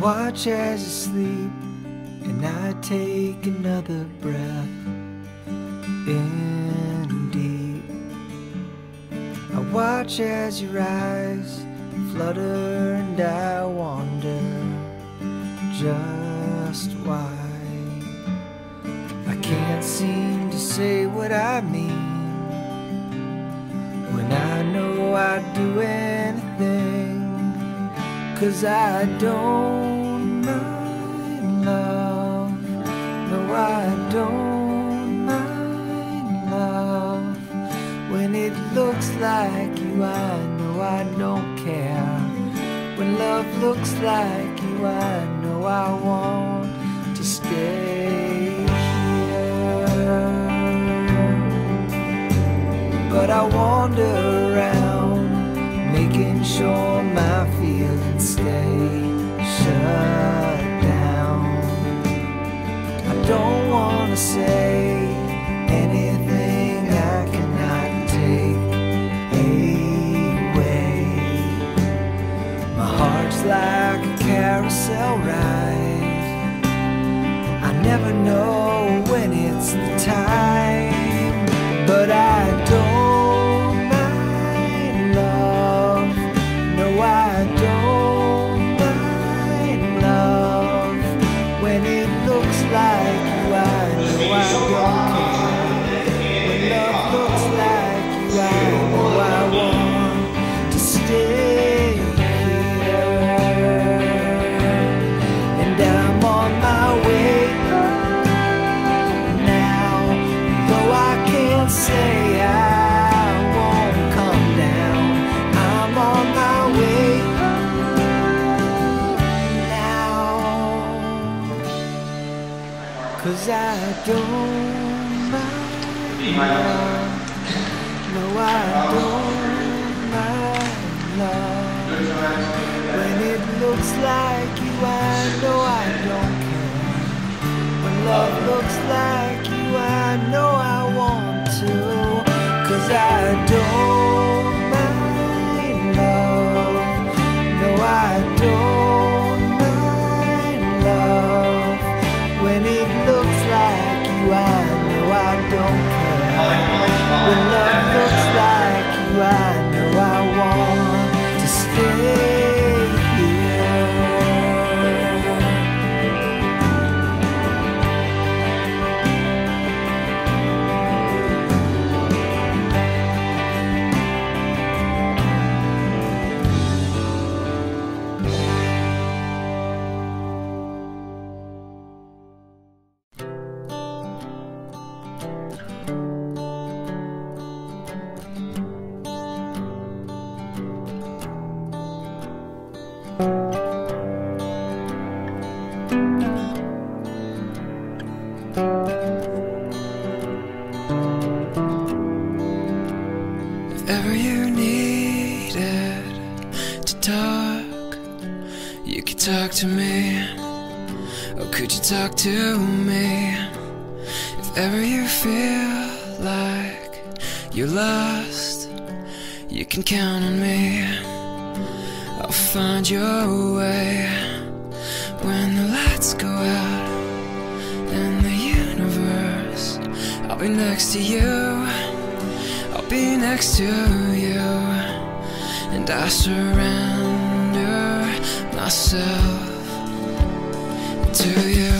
watch as you sleep, and I take another breath in deep. I watch as your eyes flutter, and I wonder just why. I can't seem to say what I mean when I know I'd do anything. Cause I don't I don't mind love. When it looks like you, I know I don't care. When love looks like you, I know I want to stay here. But I wander around, making sure my feelings but I No, I don't mind love. When it looks like you, I know I don't care. When love looks like you, I know I want to. Cause I don't to me? If ever you feel like you're lost, you can count on me. I'll find your way when the lights go out in the universe. I'll be next to you. I'll be next to you, and I surrender myself to you.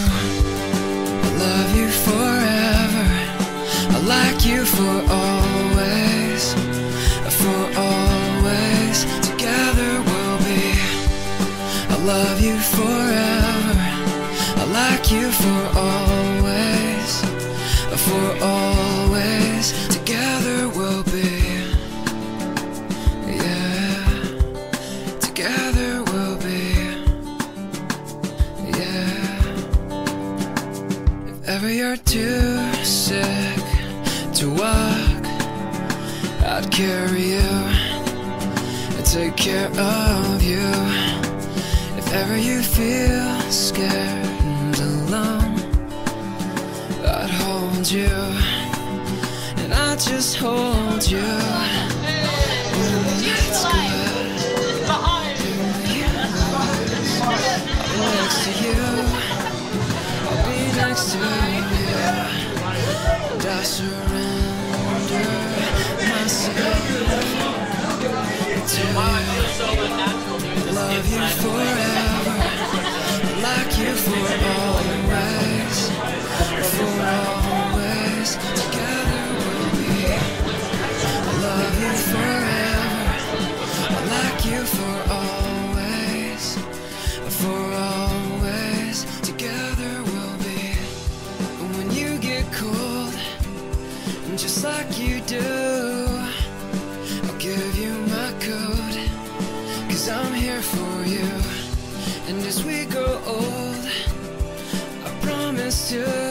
You for always, for always. Together we'll be. Yeah. Together we'll be. Yeah. If ever you're too sick to walk, I'd carry you and take care of you. If ever you feel scared alone. I'd hold you And I'd just hold you. When the night's next to you. I'll be next to you. And I surrender myself to Love you forever. Like you for all As we grow old, I promise you.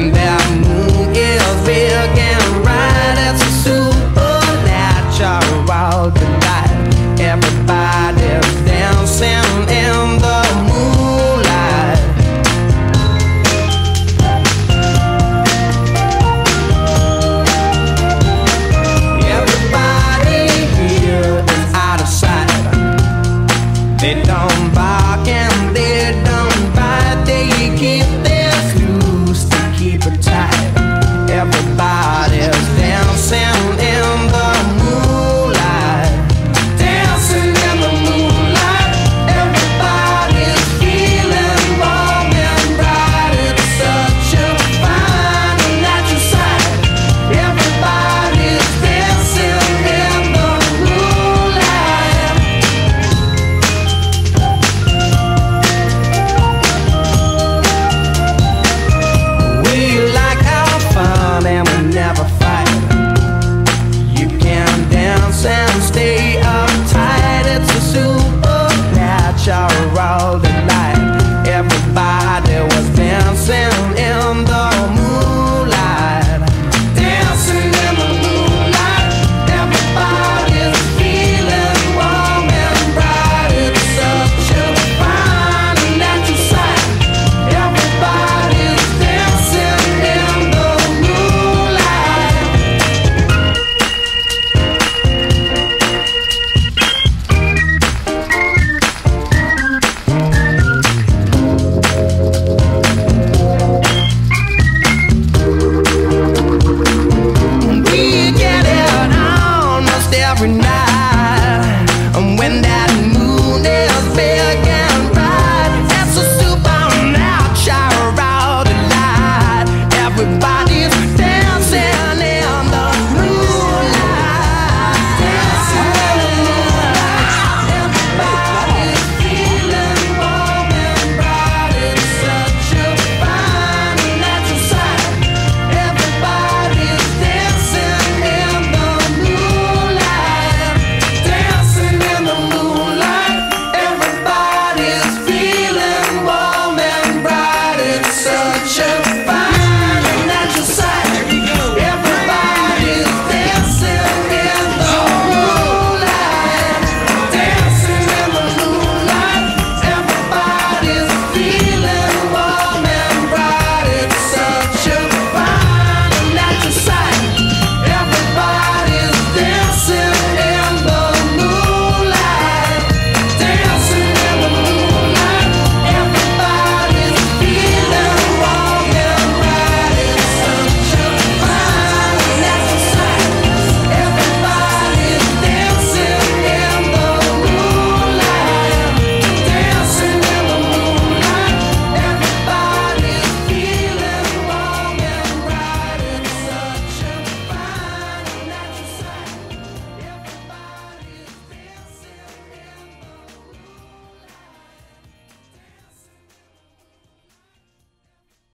when there